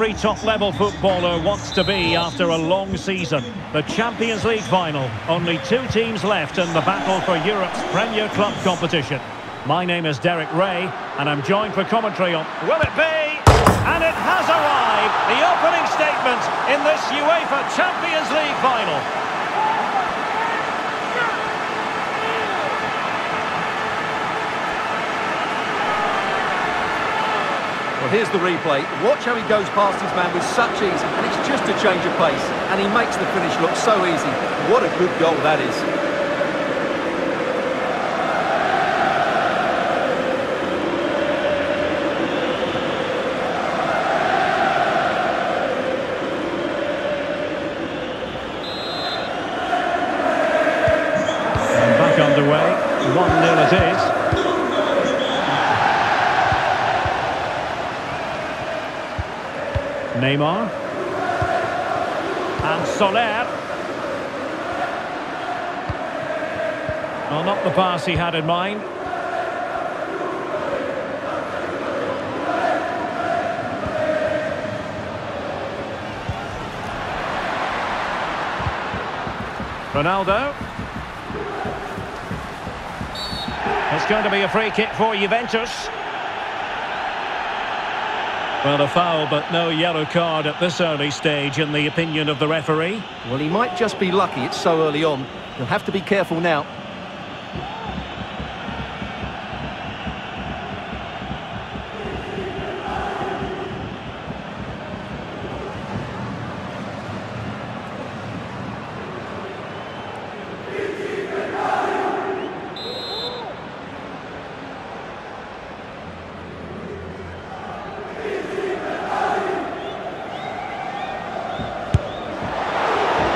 every top-level footballer wants to be after a long season. The Champions League final. Only two teams left in the battle for Europe's Premier Club competition. My name is Derek Rae, and I'm joined for commentary on Will It Be? And it has arrived! The opening statement in this UEFA Champions League final. Well, here's the replay. Watch how he goes past his man with such ease, and it's just a change of pace. And he makes the finish look so easy. What a good goal that is. back underway. 1-0 it is. Neymar. And Soler. Well, not the pass he had in mind. Ronaldo. It's going to be a free kick for Juventus. Well, a foul, but no yellow card at this early stage, in the opinion of the referee. Well, he might just be lucky it's so early on. He'll have to be careful now.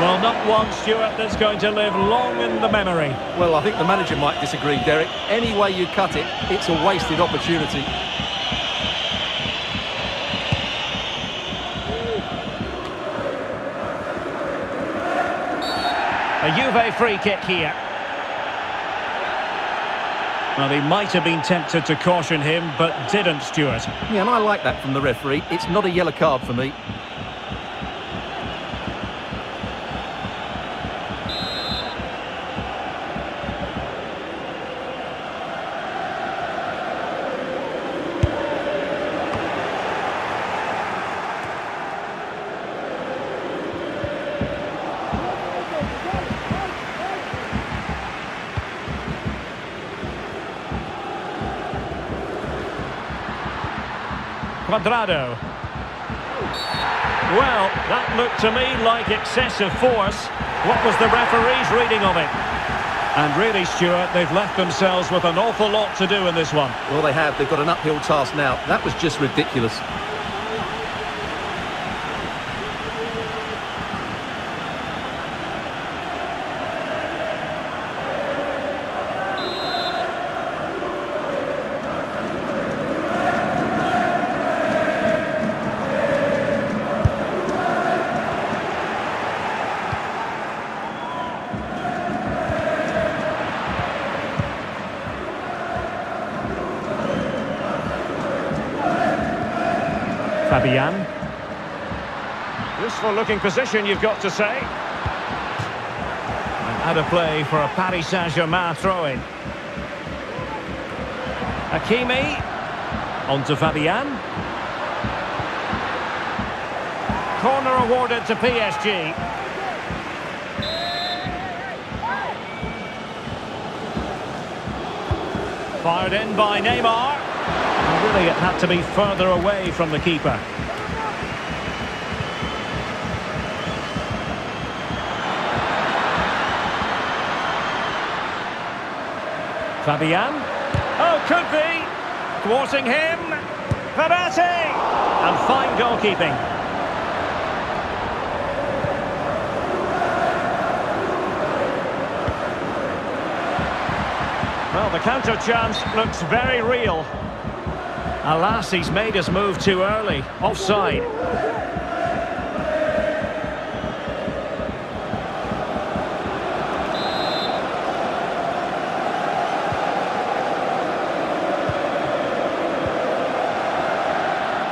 Well, not one, Stewart, that's going to live long in the memory. Well, I think the manager might disagree, Derek. Any way you cut it, it's a wasted opportunity. A Juve free kick here. Well, he might have been tempted to caution him, but didn't, Stewart. Yeah, and I like that from the referee. It's not a yellow card for me. Cuadrado. Well, that looked to me like excessive force. What was the referee's reading of it? And really, Stewart, they've left themselves with an awful lot to do in this one. Well, they have. They've got an uphill task now. That was just ridiculous. Fabian. Useful looking position, you've got to say. And out of play for a Paris Saint-Germain throw-in. Hakimi. On to Fabian. Corner awarded to PSG. Fired in by Neymar. And it had to be further away from the keeper. Fabian. Oh, could be. Thwarting him. Verratti. And fine goalkeeping. Well, the counter chance looks very real. Alas, he's made us move too early. Offside.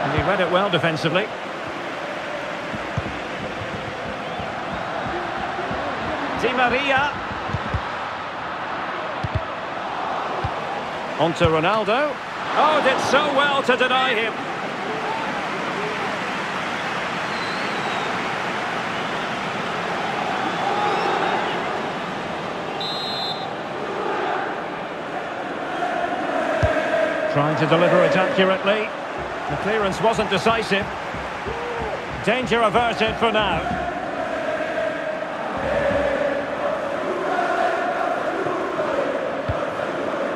And he read it well defensively. Di Maria. Onto Ronaldo. Oh, did so well to deny him. Trying to deliver it accurately. The clearance wasn't decisive. Danger averted for now.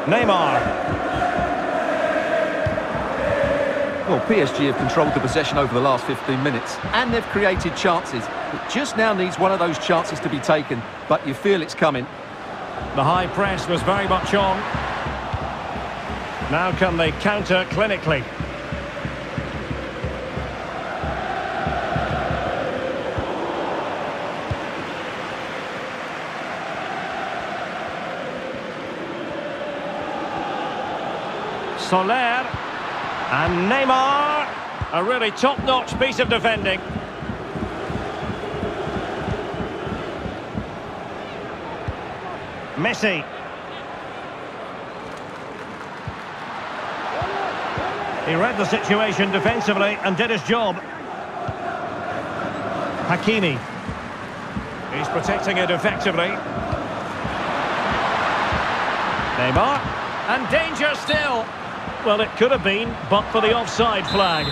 Neymar. Well, PSG have controlled the possession over the last 15 minutes, and they've created chances. It just now needs one of those chances to be taken, but you feel it's coming. The high press was very much on. Now can they counter clinically? Soler and Neymar. A really top-notch piece of defending. Messi. He read the situation defensively and did his job. Hakimi. He's protecting it effectively. Neymar. And danger still. Well, it could have been, but for the offside flag.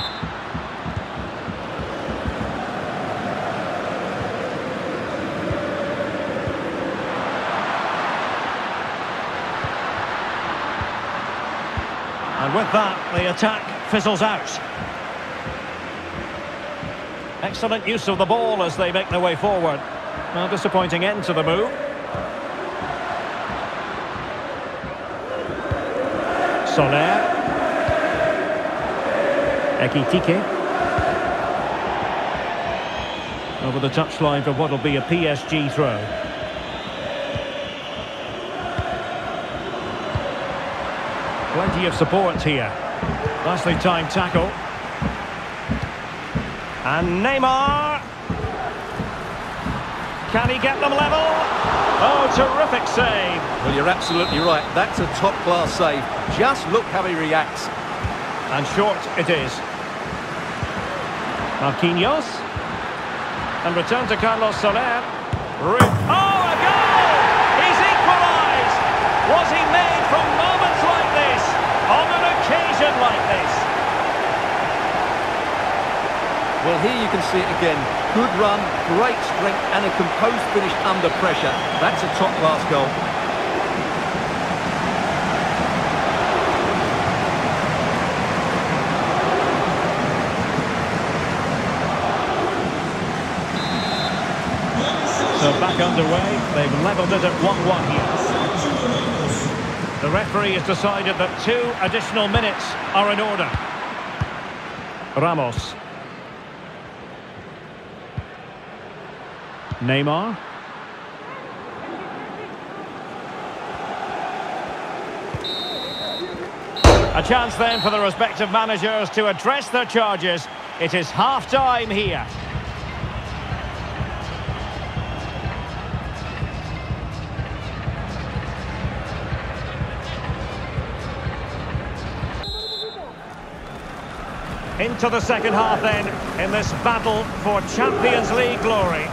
And with that, the attack fizzles out. Excellent use of the ball as they make their way forward. Well, disappointing end to the move. Soler. Ekitike. Over the touchline for what will be a PSG throw. Plenty of support here. Lastly time tackle. And Neymar. Can he get them level? Oh, terrific save. Well, you're absolutely right. That's a top-class save. Just look how he reacts. And short it is. Marquinhos. And return to Carlos Soler. Oh, a goal! He's equalised! Was he made from moments like this? On an occasion like this? Well, here you can see it again. Good run, great strength, and a composed finish under pressure. That's a top-class goal. So back underway. They've levelled it at 1-1 here. The referee has decided that two additional minutes are in order. Ramos. Neymar. A chance then for the respective managers to address their charges. It is half-time here. Into the second half then, in this battle for Champions League glory.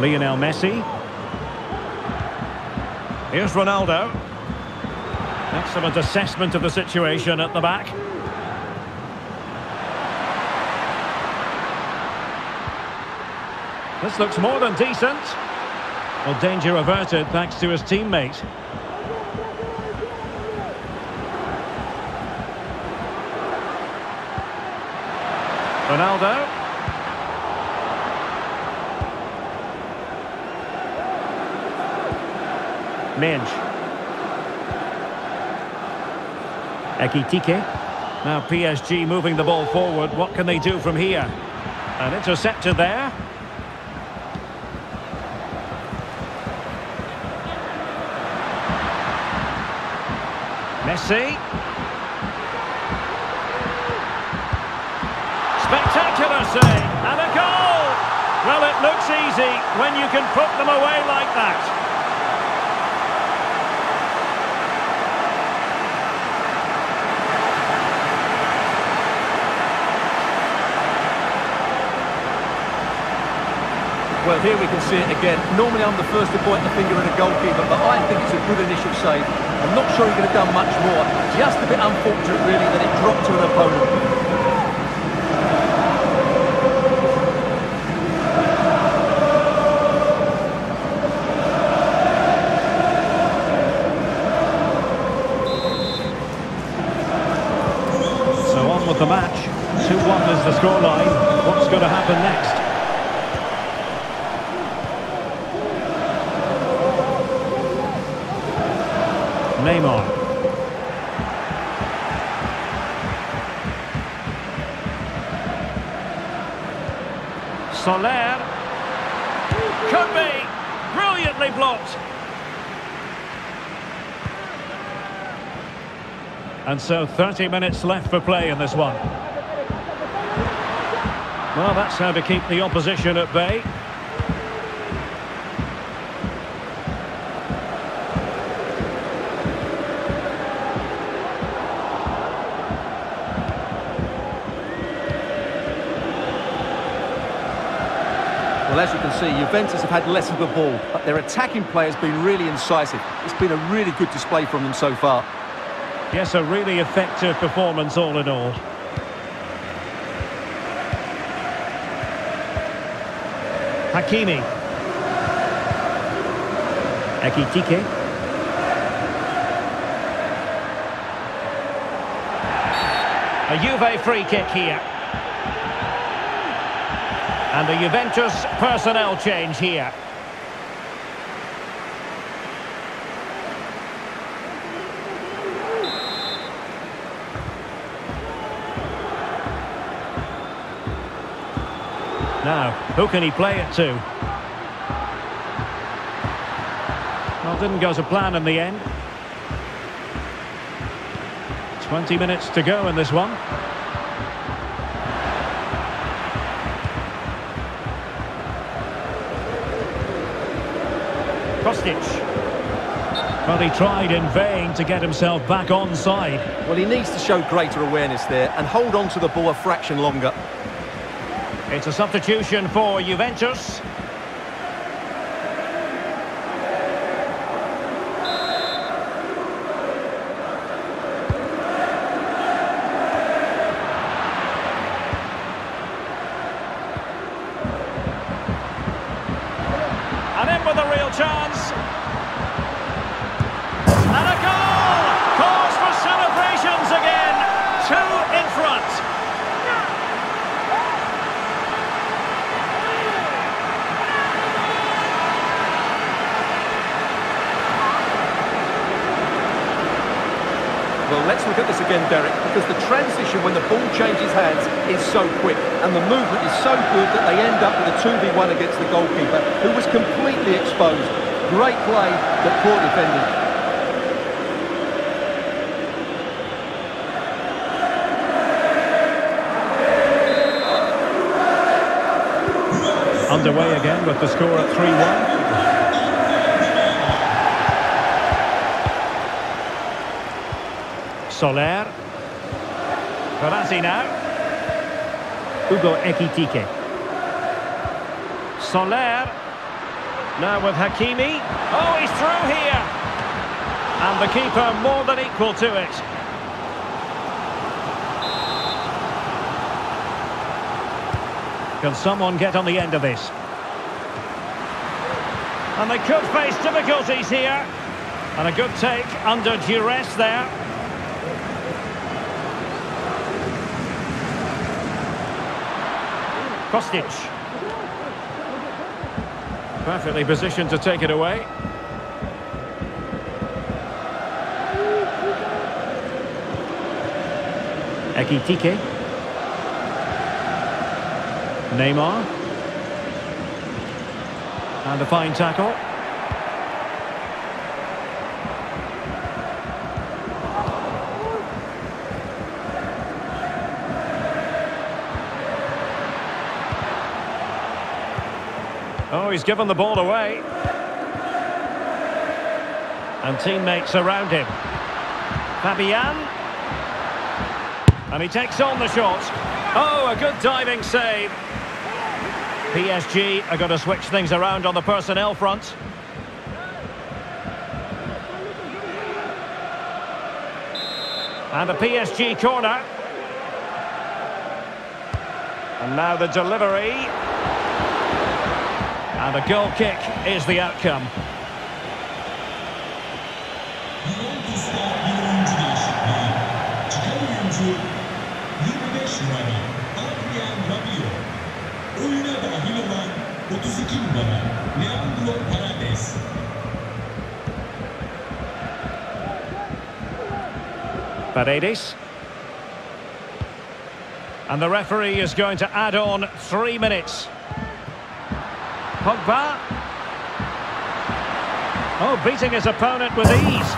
Lionel Messi. Here's Ronaldo. Excellent assessment of the situation at the back. This looks more than decent. Well, danger averted thanks to his teammate. Ronaldo. Minge. Ekitike. Now PSG moving the ball forward. What can they do from here? An interceptor there. Messi. Spectacular save. And a goal! Well, it looks easy when you can put them away like that. Well, here we can see it again. Normally I'm the first to point the finger at a goalkeeper, but I think it's a good initial save. I'm not sure he could have done much more. Just a bit unfortunate, really, that it dropped to an opponent. So on with the match. 2-1 is the scoreline. What's going to happen next? Neymar. Soler. Could be. Brilliantly blocked. And so 30 minutes left for play in this one. Well, that's how to keep the opposition at bay. Can Juventus have had less of the ball, but their attacking play has been really incisive. It's been a really good display from them so far. Yes, a really effective performance all in all. Hakimi. Ekitike. A Juve free kick here. And a Juventus personnel change here. Now, who can he play it to? Well, didn't go to plan in the end. 20 minutes to go in this one. Kostic. Well, he tried in vain to get himself back on side. Well, he needs to show greater awareness there and hold on to the ball a fraction longer. It's a substitution for Juventus. Chance. And a goal! Cause for celebrations again. Two in front. Well, let's look at this again, Derek, because the transition when the ball changes hands is so quick, and the movement is so good that they end up with a 2v1 against the goalkeeper, who was completely exposed. Great play, but poor defending. Underway again with the score at 3-1. Soler. Verratti now. Ekitike. Soler. Now with Hakimi. Oh, he's through here. And the keeper more than equal to it. Can someone get on the end of this? And they could face difficulties here. And a good take under duress there. Kostic. Perfectly positioned to take it away. Ekitike. Neymar. And a fine tackle. He's given the ball away. And teammates around him. Fabian. And he takes on the shot. Oh, a good diving save. PSG are going to switch things around on the personnel front. And a PSG corner. And now the delivery. And a goal kick is the outcome. Paredes. And the referee is going to add on three minutes. Pogba. Oh, beating his opponent with ease.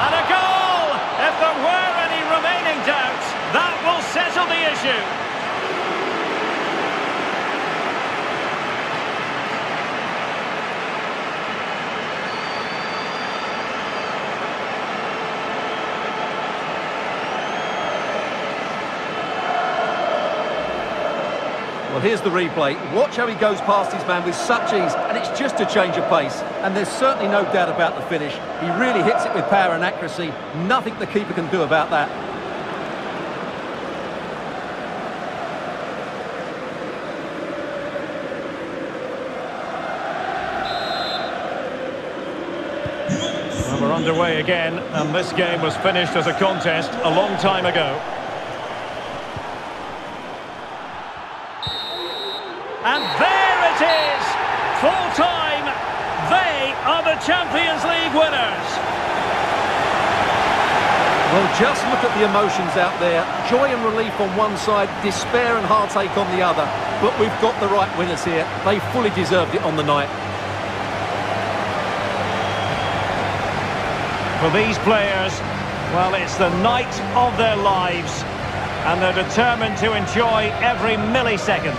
And a goal! If there were any remaining doubts, that will settle the issue. Here's the replay. Watch how he goes past his man with such ease, and it's just a change of pace. And there's certainly no doubt about the finish. He really hits it with power and accuracy. Nothing the keeper can do about that. Well, we're underway again, and this game was finished as a contest a long time ago. And there it is! Full time! They are the Champions League winners! Well, just look at the emotions out there. Joy and relief on one side, despair and heartache on the other. But we've got the right winners here. They fully deserved it on the night. For these players, well, it's the night of their lives. And they're determined to enjoy every millisecond.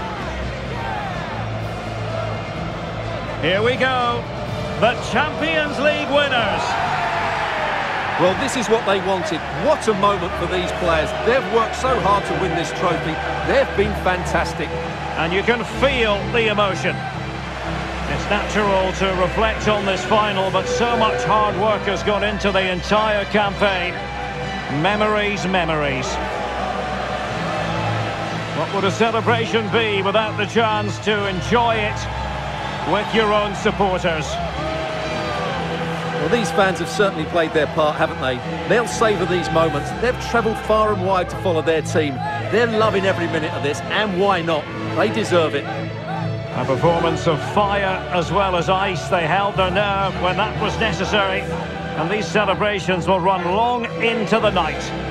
Here we go. The Champions League winners. Well, this is what they wanted. What a moment for these players. They've worked so hard to win this trophy. They've been fantastic. And you can feel the emotion. It's natural to reflect on this final, but so much hard work has gone into the entire campaign. Memories, memories. What would a celebration be without the chance to enjoy it with your own supporters. Well, these fans have certainly played their part, haven't they? They'll savour these moments. They've travelled far and wide to follow their team. They're loving every minute of this, and why not? They deserve it. A performance of fire as well as ice. They held their nerve when that was necessary. And these celebrations will run long into the night.